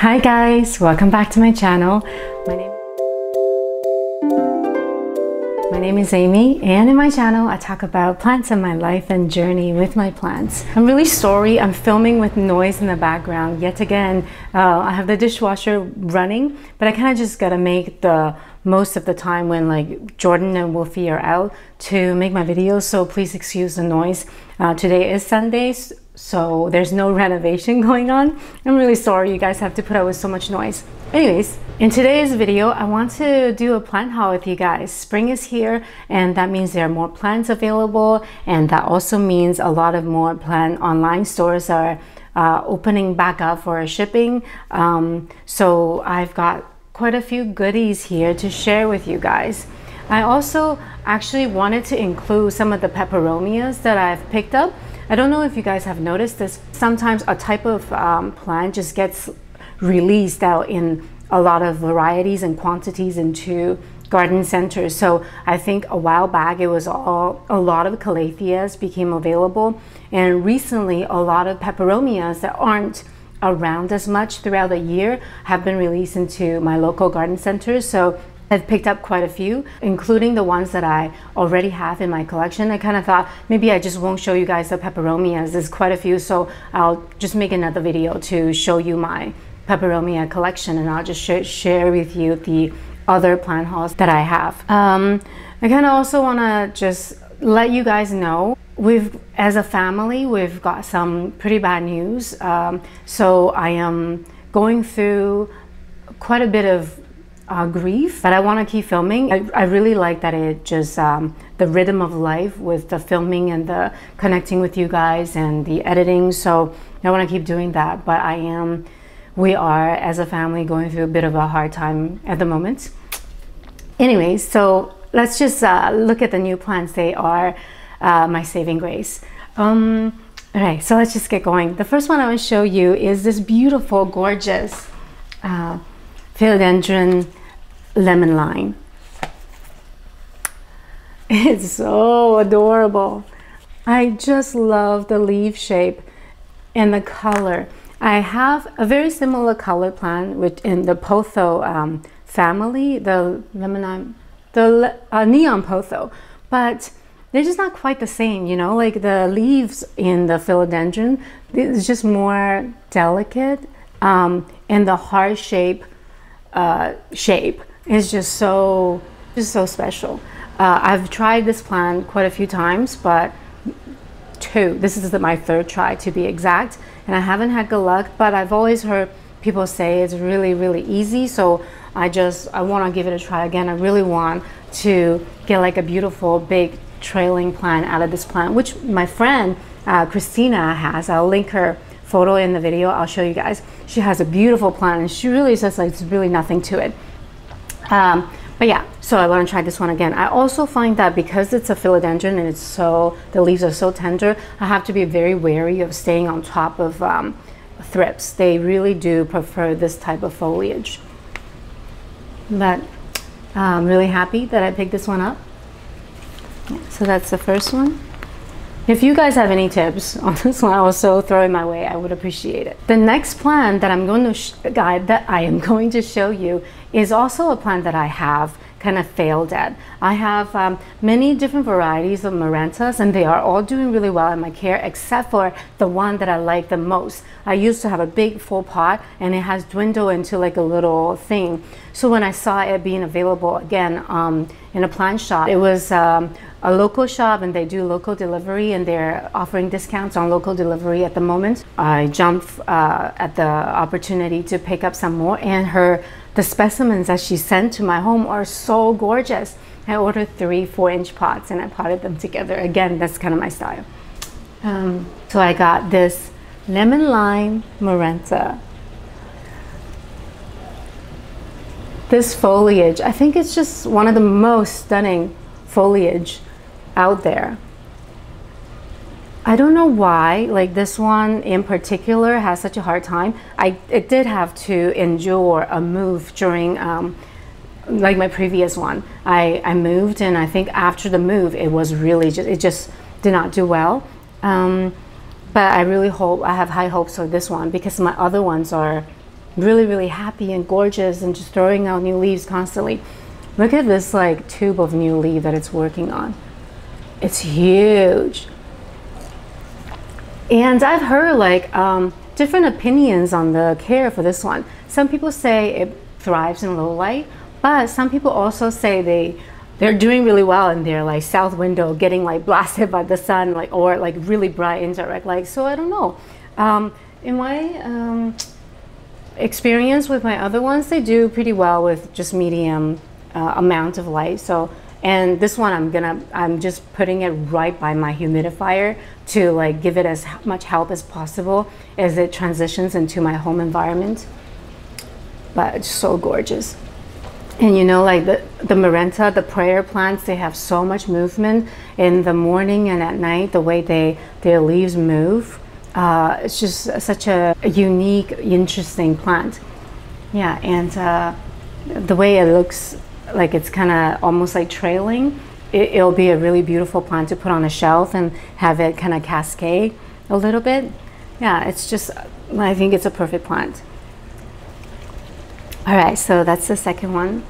Hi guys, welcome back to my channel. My name my name is Amy and in my channel I talk about plants in my life and journey with my plants. I'm really sorry I'm filming with noise in the background yet again. Uh, I have the dishwasher running but I kind of just gotta make the most of the time when like Jordan and Wolfie are out to make my videos so please excuse the noise. Uh, today is Sunday so there's no renovation going on. I'm really sorry you guys have to put up with so much noise. Anyways, in today's video, I want to do a plant haul with you guys. Spring is here and that means there are more plants available and that also means a lot of more plant online stores are uh, opening back up for shipping. Um, so I've got quite a few goodies here to share with you guys. I also actually wanted to include some of the peperomias that I've picked up I don't know if you guys have noticed this. Sometimes a type of um, plant just gets released out in a lot of varieties and quantities into garden centers. So I think a while back it was all a lot of calatheas became available, and recently a lot of peperomias that aren't around as much throughout the year have been released into my local garden centers. So I've picked up quite a few, including the ones that I already have in my collection. I kind of thought maybe I just won't show you guys the peperomias. There's quite a few, so I'll just make another video to show you my peperomia collection and I'll just sh share with you the other plant hauls that I have. Um, I kind of also want to just let you guys know we've as a family we've got some pretty bad news um, so i am going through quite a bit of uh, grief, but I want to keep filming. I, I really like that it just um, the rhythm of life with the filming and the connecting with you guys and the editing. So I want to keep doing that. But I am, we are as a family going through a bit of a hard time at the moment. Anyways, so let's just uh, look at the new plants. They are uh, my saving grace. Um, all right, so let's just get going. The first one I want to show you is this beautiful, gorgeous uh, philodendron lemon lime. It's so adorable. I just love the leaf shape and the color. I have a very similar color plant with in the Potho um, family, the lemon the uh, neon Potho, but they're just not quite the same, you know, like the leaves in the philodendron, it's just more delicate um, and the heart shape uh, shape is just so just so special. Uh, I've tried this plant quite a few times, but two. This is the, my third try to be exact, and I haven't had good luck. But I've always heard people say it's really really easy, so I just I want to give it a try again. I really want to get like a beautiful big trailing plant out of this plant, which my friend uh, Christina has. I'll link her photo in the video. I'll show you guys. She has a beautiful plant and she really says like it's really nothing to it. Um, but yeah, so I want to try this one again. I also find that because it's a philodendron and it's so, the leaves are so tender, I have to be very wary of staying on top of um, thrips. They really do prefer this type of foliage. But I'm really happy that I picked this one up. So that's the first one. If you guys have any tips on this one, also throw it my way. I would appreciate it. The next plan that I'm going to guide that I am going to show you is also a plan that I have kind of failed at. I have um, many different varieties of Marantas and they are all doing really well in my care except for the one that I like the most. I used to have a big full pot and it has dwindled into like a little thing. So when I saw it being available again um, in a plant shop, it was um, a local shop and they do local delivery and they're offering discounts on local delivery at the moment. I jumped uh, at the opportunity to pick up some more and her the specimens that she sent to my home are so gorgeous. I ordered three four inch pots and I potted them together. Again, that's kind of my style. Um, so I got this lemon lime Maranta. This foliage, I think it's just one of the most stunning foliage out there. I don't know why, like this one in particular has such a hard time. I it did have to endure a move during, um, like my previous one. I, I moved and I think after the move, it was really just, it just did not do well. Um, but I really hope, I have high hopes for this one because my other ones are really, really happy and gorgeous and just throwing out new leaves constantly. Look at this like tube of new leaf that it's working on. It's huge. And I've heard like um, different opinions on the care for this one. Some people say it thrives in low light, but some people also say they they're doing really well in their like south window, getting like blasted by the sun, like or like really bright indirect light. So I don't know. Um, in my um, experience with my other ones, they do pretty well with just medium uh, amount of light. So and this one I'm gonna I'm just putting it right by my humidifier to like give it as much help as possible as it transitions into my home environment. But it's so gorgeous. And you know, like the, the Maranta, the prayer plants, they have so much movement in the morning and at night, the way they their leaves move. Uh, it's just such a, unique, interesting plant. Yeah, and uh, the way it looks like it's kind of almost like trailing, it, will be a really beautiful plant to put on a shelf and have it kind of cascade a little bit. Yeah, it's just, I think it's a perfect plant. All right, so that's the second one.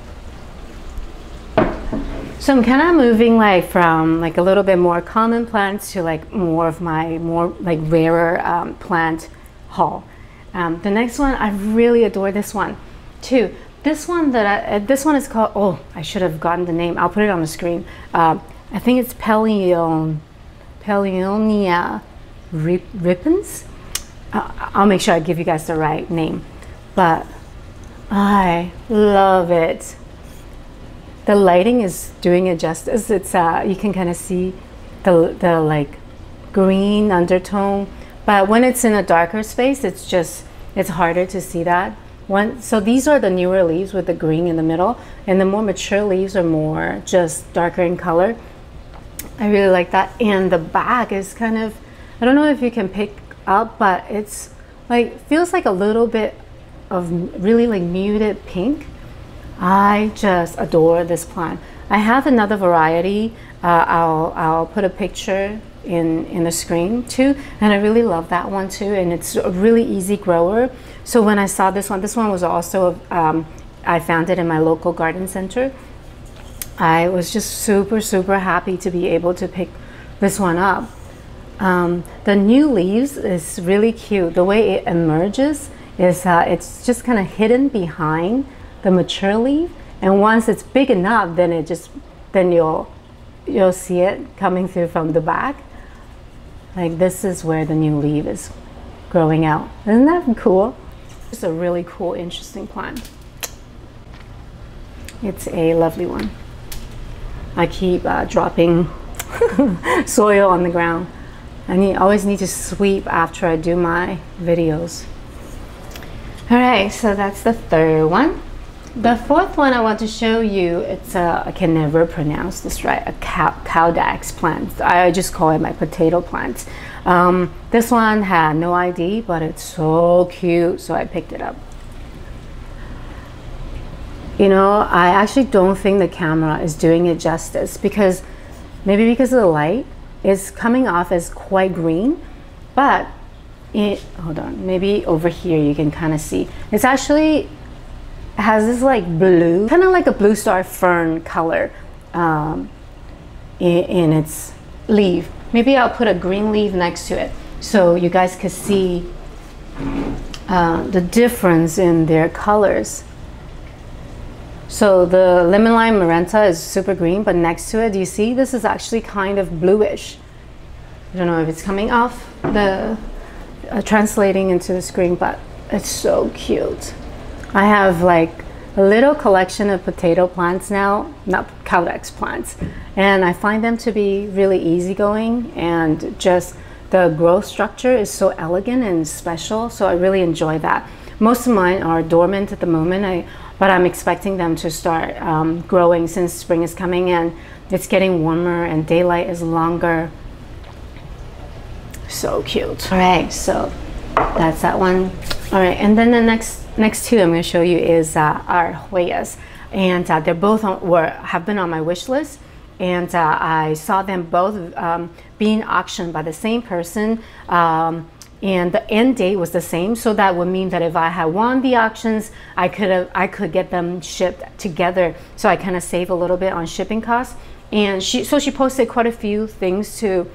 So I'm kind of moving like from like a little bit more common plants to like more of my more like rarer um, plant haul. Um, the next one, I really adore this one too. This one that I, uh, this one is called. Oh, I should have gotten the name. I'll put it on the screen. Uh, I think it's Pelion, Pellionia rip, repens. Uh, I'll make sure I give you guys the right name, but I love it. The lighting is doing it justice. It's uh, you can kind of see the the like green undertone, but when it's in a darker space, it's just it's harder to see that. One, so these are the newer leaves with the green in the middle, and the more mature leaves are more just darker in color. I really like that. And the back is kind of, I don't know if you can pick up, but it's like, feels like a little bit of really like muted pink. I just adore this plant. I have another variety. Uh, I'll, I'll put a picture in, in the screen too. And I really love that one too. And it's a really easy grower. So when I saw this one, this one was also, um, I found it in my local garden center. I was just super, super happy to be able to pick this one up. Um, the new leaves is really cute. The way it emerges is uh, it's just kind of hidden behind the mature leaf. And once it's big enough, then it just, then you'll, you'll see it coming through from the back. Like this is where the new leaf is growing out. Isn't that cool? It's a really cool, interesting plant. It's a lovely one. I keep uh, dropping soil on the ground. I need, always need to sweep after I do my videos. All right, so that's the third one. The fourth one I want to show you, it's a, I can never pronounce this right, a cow, plant. I just call it my potato plant. Um, this one had no ID, but it's so cute, so I picked it up. You know, I actually don't think the camera is doing it justice because maybe because of the light, it's coming off as quite green, but it, hold on, maybe over here you can kind of see. It's actually has this like blue, kind of like a blue star fern color um, in, in its leaf. Maybe I'll put a green leaf next to it so you guys could see uh, the difference in their colors. So the lemon lime maranta is super green, but next to it, do you see this is actually kind of bluish. I don't know if it's coming off the uh, translating into the screen, but it's so cute. I have like a little collection of potato plants now, not caudex plants, and I find them to be really easygoing and just the growth structure is so elegant and special, so I really enjoy that. Most of mine are dormant at the moment, I, but I'm expecting them to start um, growing since spring is coming and it's getting warmer and daylight is longer. So cute. All right, so that's that one. All right, and then the next next two I'm going to show you is uh, our Hoyas, and uh, they're both on, were have been on my wish list, and uh, I saw them both um, being auctioned by the same person um, and the end date was the same. So that would mean that if i had won the auctions i could have i could get them shipped together. So i kind of save a little bit on shipping costs. And she so she posted quite a few things to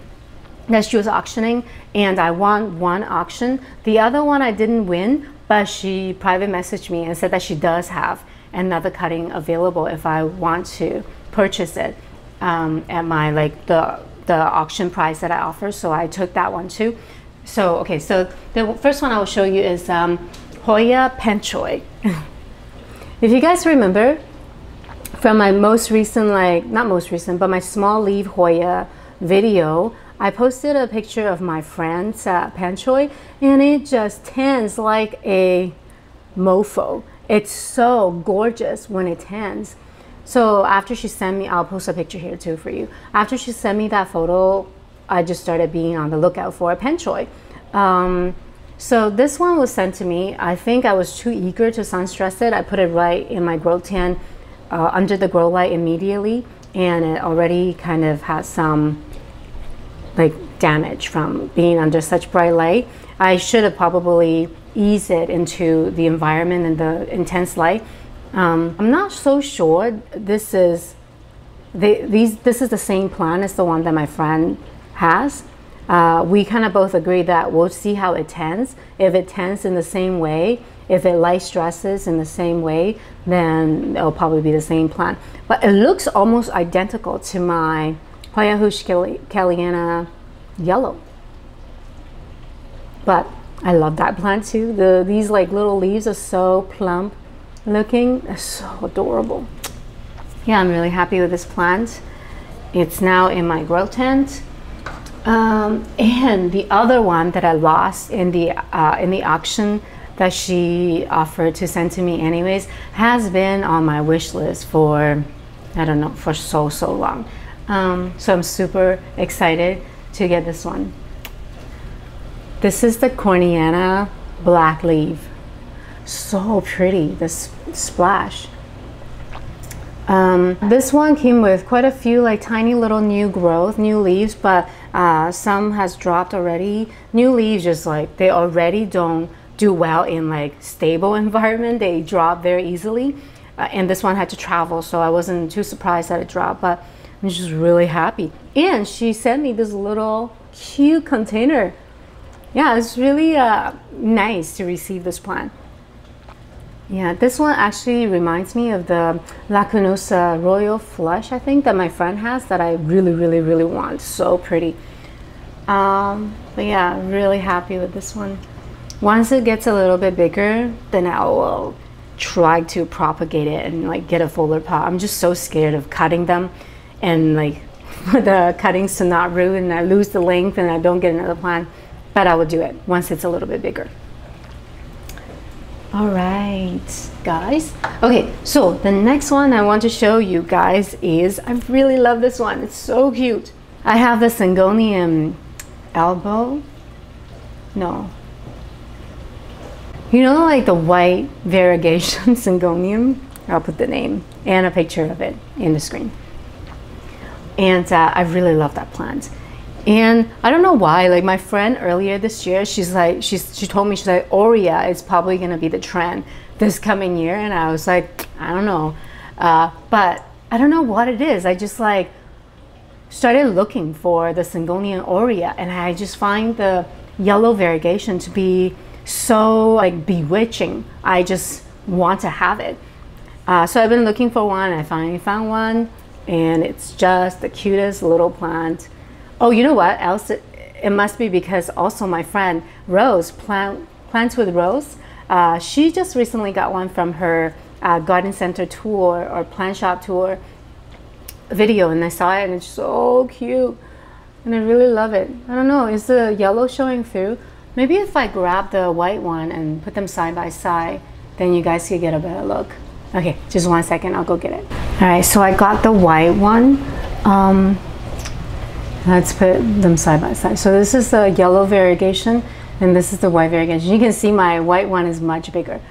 that she was auctioning and i won one auction. The other one i didn't win but she private messaged me and said that she does have another cutting available if i want to purchase it um, at my like the the auction price that i offer so i took that one too. So, okay, so the first one I will show you is um, Hoya Penchoy. if you guys remember from my most recent, like, not most recent, but my small leaf Hoya video, I posted a picture of my friend's uh, Penchoy and it just tans like a mofo. It's so gorgeous when it tans. So after she sent me, I'll post a picture here too for you. After she sent me that photo, I just started being on the lookout for a Penchoy. Um, so this one was sent to me. I think I was too eager to sun stress it. I put it right in my grow tan uh, under the grow light immediately and it already kind of has some like damage from being under such bright light. I should have probably eased it into the environment and the intense light. Um, I'm not so sure this is the, these this is the same plant as the one that my friend has. Uh, we kind of both agree that we'll see how it tends. If it tends in the same way, if it light stresses in the same way, then it'll probably be the same plant. But it looks almost identical to my Hoya heuschkeliana yellow. But I love that plant too. The These like little leaves are so plump looking. They're so adorable. Yeah, I'm really happy with this plant. It's now in my grow tent. Um, and the other one that I lost in the uh, in the auction that she offered to send to me anyways has been on my wish list for I don't know for so so long. Um, so I'm super excited to get this one. This is the Krohniana Black Leaf. So pretty, this splash. Um, this one came with quite a few like tiny little new growth, new leaves, but uh, some has dropped already. New leaves just like they already don't do well in like stable environment. They drop very easily. Uh, and this one had to travel, so I wasn't too surprised that it dropped, but I'm just really happy. And she sent me this little cute container. Yeah, it's really uh, nice to receive this plant. Yeah, this one actually reminds me of the Lacunosa Royal Flush, I think, that my friend has that I really, really, really want. So pretty. Um, but yeah, really happy with this one. Once it gets a little bit bigger, then I will try to propagate it and like get a fuller pot. I'm just so scared of cutting them and like the cuttings to not root and I lose the length and I don't get another plant. But I will do it once it's a little bit bigger. All right, guys. Okay, so the next one I want to show you guys is, I really love this one. It's so cute. I have the Syngonium albo. No. You know like the white variegation Syngonium? I'll put the name and a picture of it in the screen. And uh, I really love that plant. And I don't know why, like my friend earlier this year, she's like, she's, she told me, she's like, Aurea is probably gonna be the trend this coming year. And I was like, I don't know. Uh, but I don't know what it is. I just like started looking for the Syngonium Aurea and I just find the yellow variegation to be so like bewitching. I just want to have it. Uh, so I've been looking for one. I finally found one and it's just the cutest little plant. Oh, you know what else? It, it must be because also my friend Rose, Plant, Plants with Rose, uh, she just recently got one from her uh, garden center tour or plant shop tour video and I saw it and it's so cute and I really love it. I don't know, is the yellow showing through? Maybe if I grab the white one and put them side by side, then you guys could get a better look. Okay, just one second, I'll go get it. All right, so I got the white one. Um, Let's put them side by side. So this is the yellow variegation and this is the white variegation. You can see my white one is much bigger.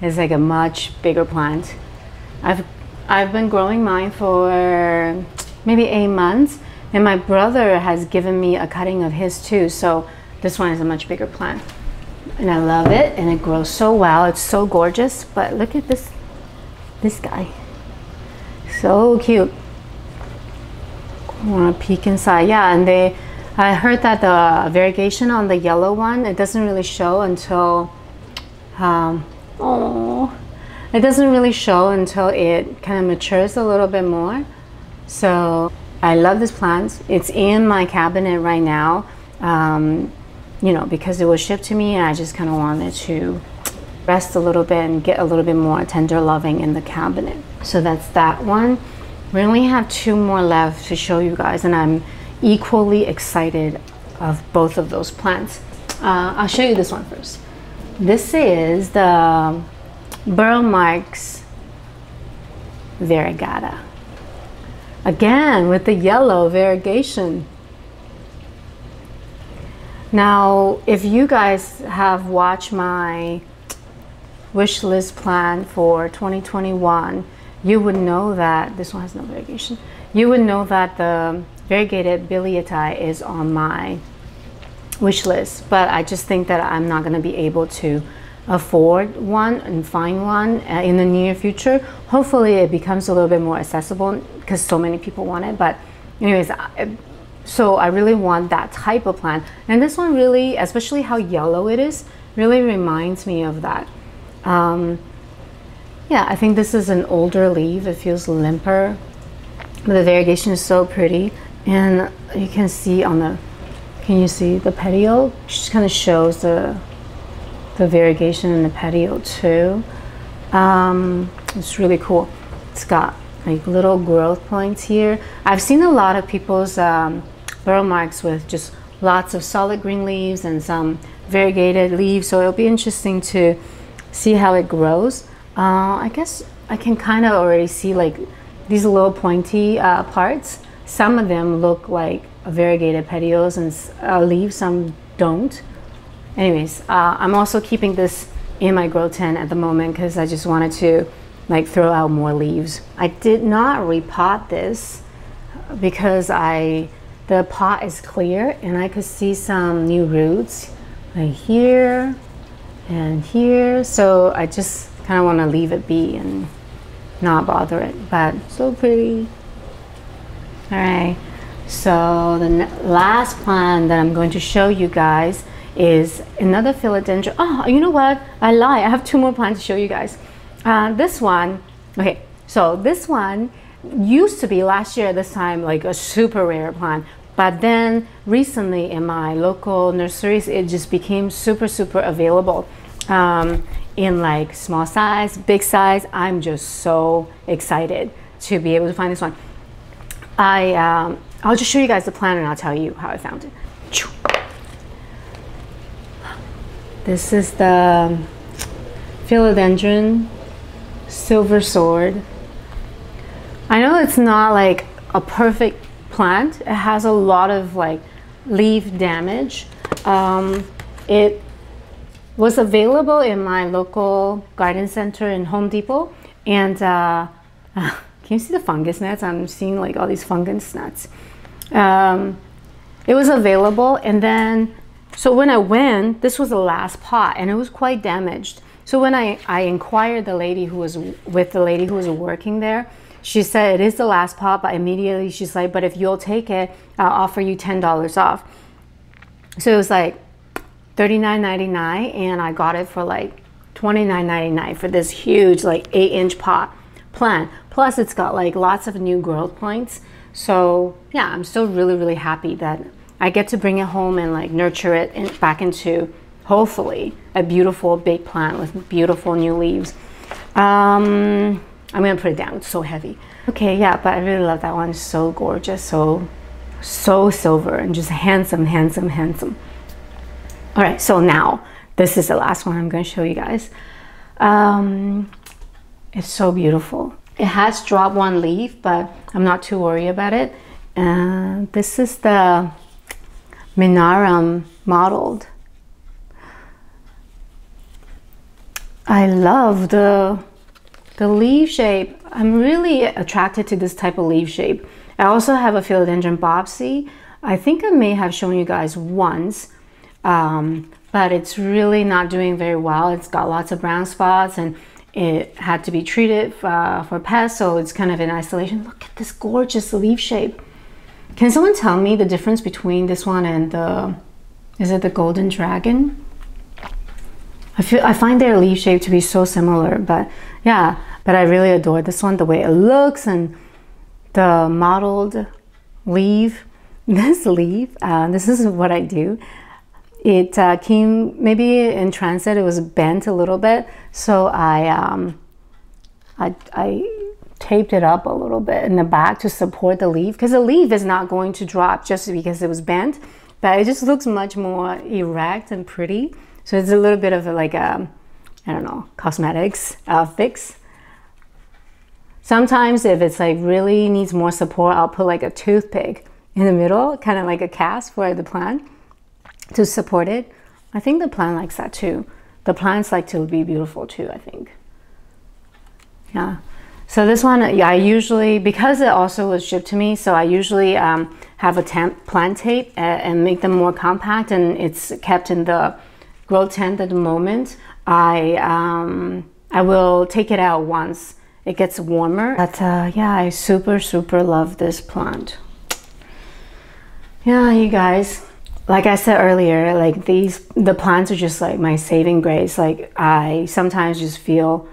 It's like a much bigger plant. I've, I've been growing mine for maybe eight months and my brother has given me a cutting of his too. So this one is a much bigger plant. And I love it and it grows so well. It's so gorgeous, but look at this, this guy. So cute. I want to peek inside. Yeah, and they, I heard that the variegation on the yellow one, it doesn't really show until, um, oh, it doesn't really show until it kind of matures a little bit more. So I love this plant. It's in my cabinet right now, um, you know, because it was shipped to me and I just kind of wanted to rest a little bit and get a little bit more tender loving in the cabinet. So that's that one. We only have two more left to show you guys and I'm equally excited of both of those plants. Uh, I'll show you this one first. This is the Burle Marx variegata. Again, with the yellow variegation. Now, if you guys have watched my wish list plan for 2021, you would know that this one has no variegation. You would know that the variegated Billietiae is on my wish list, but I just think that I'm not going to be able to afford one and find one uh, in the near future. Hopefully, it becomes a little bit more accessible because so many people want it. But, anyways, I, so I really want that type of plant. And this one really, especially how yellow it is, really reminds me of that. Um, yeah, I think this is an older leaf. It feels limper. But the variegation is so pretty. And you can see on the, can you see the petiole? Just kind of shows the the variegation in the petiole too. Um, it's really cool. It's got like little growth points here. I've seen a lot of people's um, Burle Marx with just lots of solid green leaves and some variegated leaves. So it'll be interesting to see how it grows. Uh, I guess I can kind of already see like these little pointy uh, parts. Some of them look like variegated petioles and uh, leaves, some don't. Anyways, uh, I'm also keeping this in my grow tent at the moment because I just wanted to like throw out more leaves. I did not repot this because I the pot is clear and I could see some new roots like here and here. So I just kind of want to leave it be and not bother it, but so pretty. All right, so the last plant that I'm going to show you guys is another philodendron. Oh, you know what? I lie. I have two more plants to show you guys. Uh, this one, okay, so this one used to be last year at this time like a super rare plant, but then recently in my local nurseries, it just became super, super available um, in like small size, big size. I'm just so excited to be able to find this one. I, um, I'll just show you guys the plant and I'll tell you how I found it. This is the philodendron silver sword. I know it's not like a perfect plant. It has a lot of like leaf damage. Um, it was available in my local garden center in Home Depot. And uh, can you see the fungus gnats? I'm seeing like all these fungus gnats. Um, it was available and then so when I went, this was the last pot and it was quite damaged. So when I, I inquired the lady who was with the lady who was working there, she said it is the last pot, but immediately she's like, but if you'll take it, I'll offer you $10 off. So it was like $39.99 and I got it for like $29.99 for this huge like eight inch pot plant. Plus it's got like lots of new growth points. So yeah, I'm still really, really happy that I get to bring it home and like nurture it in, back into hopefully a beautiful big plant with beautiful new leaves. Um, I'm gonna put it down, it's so heavy. Okay, yeah, but I really love that one. It's so gorgeous, so, so silver and just handsome, handsome, handsome. All right, so now this is the last one I'm gonna show you guys. Um, it's so beautiful. It has dropped one leaf, but I'm not too worried about it. And uh, this is the Minarum modeled. I love the, the leaf shape. I'm really attracted to this type of leaf shape. I also have a philodendron bobbsey. I think I may have shown you guys once. um, but it's really not doing very well. It's got lots of brown spots and it had to be treated uh, for pests, so it's kind of in isolation. Look at this gorgeous leaf shape. Can someone tell me the difference between this one and the, is it the golden dragon? I feel I find their leaf shape to be so similar, but yeah, but I really adore this one, the way it looks and the mottled leaf. This leaf, uh, this is what I do. It uh, came maybe in transit, it was bent a little bit, so I, um, I, I taped it up a little bit in the back to support the leaf because the leaf is not going to drop just because it was bent, but it just looks much more erect and pretty. So it's a little bit of a, like a, I don't know, cosmetics uh, fix. Sometimes if it's like really needs more support, I'll put like a toothpick in the middle, kind of like a cast for the plant to support it. I think the plant likes that too. The plants like to be beautiful too, I think. Yeah. So this one, yeah, I usually, because it also was shipped to me, so I usually um, have a plant tape and, and make them more compact and it's kept in the grow tent at the moment. I, um, I will take it out once it gets warmer. But uh, yeah, I super, super love this plant. Yeah, you guys, like I said earlier, like these, the plants are just like my saving grace. Like I sometimes just feel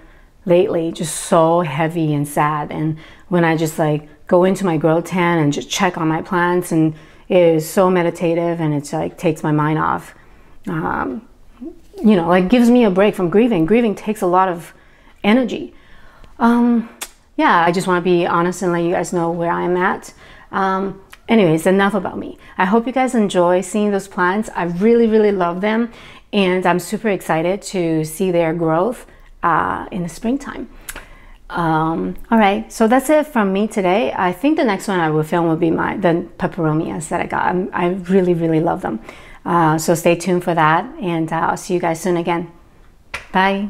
lately just so heavy and sad. And when I just like go into my grow tent and just check on my plants and it is so meditative and it's like takes my mind off. Um, you know, like gives me a break from grieving. Grieving takes a lot of energy. Um, yeah, I just want to be honest and let you guys know where I'm at. Um, anyways, enough about me. I hope you guys enjoy seeing those plants. I really, really love them. And I'm super excited to see their growth uh, in the springtime. Um, all right, so that's it from me today. I think the next one I will film will be my the peperomias that I got. I'm, i really, really love them. Uh, so stay tuned for that, and uh, I'll see you guys soon again. Bye.